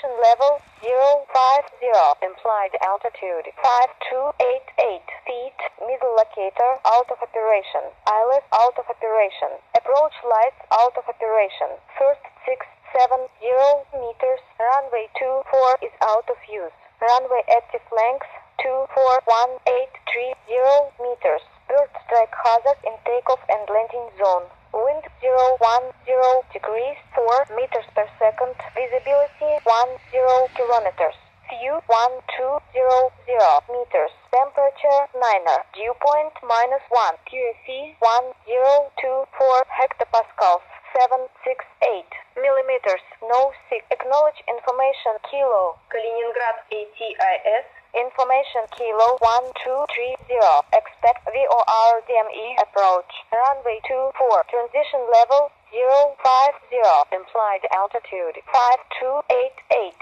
Transition level 050. Implied altitude 5288 feet. Middle locator out of operation. ILS out of operation. Approach lights out of operation. First 670 meters. Runway 24 is out of use. Runway active length 24180 meters. Bird strike hazard in takeoff and landing zone. Wind 010 degrees 4 meters per second. Visibility 10 kilometers. View 1200 meters. Temperature 9. Dew point minus 1. QFE 1024 hectopascals. 768 millimeters. No sick. Acknowledge information kilo. Kaliningrad ATIS. Information kilo 1230. Expect VOR DME approach. Runway 24. Transition level 050. Implied altitude 5288.